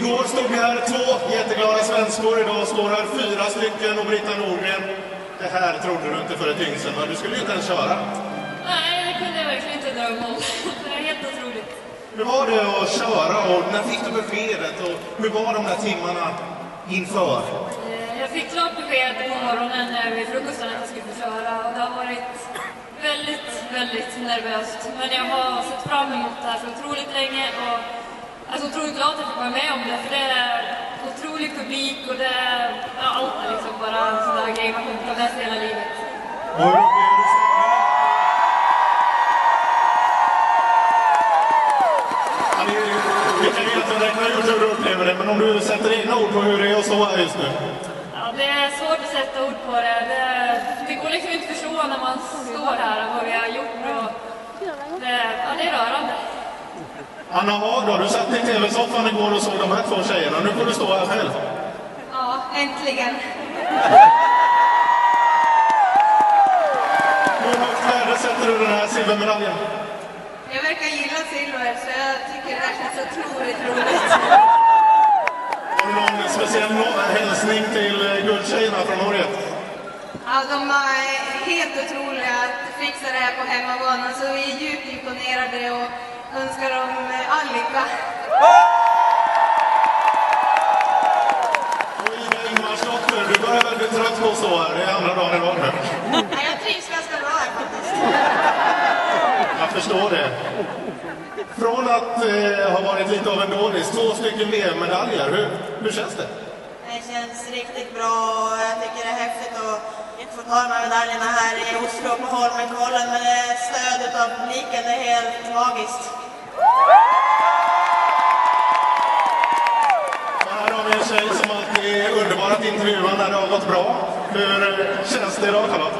stod vi här två jätteglada svenskor. Idag står här fyra stycken och Britta Nordgren. Det här trodde du inte för ett dygn sedan, du skulle ju inte ens köra. Nej, det kunde jag verkligen inte drömma om. Det är helt otroligt. Hur var det att köra och när fick du beskedet och hur var de där timmarna inför? Eh, Jag fick klart besked på morgonen när vid frukosten att jag skulle få köra och det har varit väldigt, väldigt nervöst. Men jag har sett fram emot det här så otroligt länge och jag är så otroligt glad att jag fick vara med om det för det är otrolig publik och det är ja, allt är liksom bara en sån där grej man kommer ta med sig hela livet. Och hur upplevde du stämningen? Ja, det är- Vi kan ju egentligen räkna ut hur du upplever det, men om du sätter egna ord på hur det är att stå här just nu. Ja, det är svårt att sätta ord på det. Det, det går liksom inte att förstå när man står här vad vi har gjort. Och det, ja, det är rörande. Anna Haag då, du satt i TV-soffan igår och såg de här två tjejerna. Nu får du stå här själv. Ja, äntligen. Hur högt värdesätter du den här silvermedaljen? Jag verkar gilla silver, så jag tycker det här känns otroligt roligt. Har du någon speciell hälsning till eh, guldtjejerna från Norge? Ja, de är helt otroliga att fixa det här på hemmabana, så vi är djupt imponerade och önskar dem eh, all lycka. Du börjar väl bli trött på att stå här? Det är andra dagen i rad nu. Nej, jag trivs ganska bra här faktiskt. Jag förstår det. Från att eh, ha varit lite av en dålis, två stycken VM-medaljer, hur, hur känns det? Det känns riktigt bra och jag tycker det är häftigt att få ta de här medaljerna här i Oslo på Holmenkollen med det stödet av publiken. Det är helt magiskt. Här har vi en tjej som alltid är underbar att intervjua när det har gått bra. Hur eh, känns det idag Charlotte?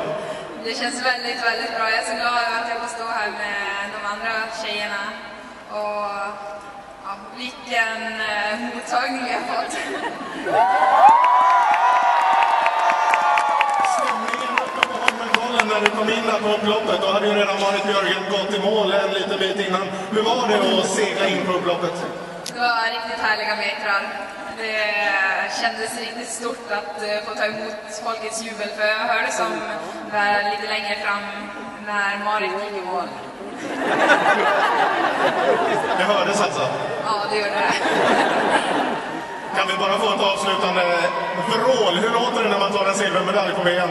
Det känns väldigt, väldigt bra. Jag är så glad över att jag får stå här med de andra tjejerna. Och ja, vilken eh, mottagning jag har fått. Kom in där på upploppet, då hade ju redan varit Jörgen gått i mål en liten bit innan. Hur var det att segla in på upploppet? Det var riktigt härliga metrar. Det kändes riktigt stort att eh, få ta emot folkets jubel. För jag hörde som där lite längre fram när Marit gick i mål. Det hördes alltså. Ja, det gjorde det. Kan vi bara få ett avslutande vrål? Hur låter det när man tar en silvermedalj på VM?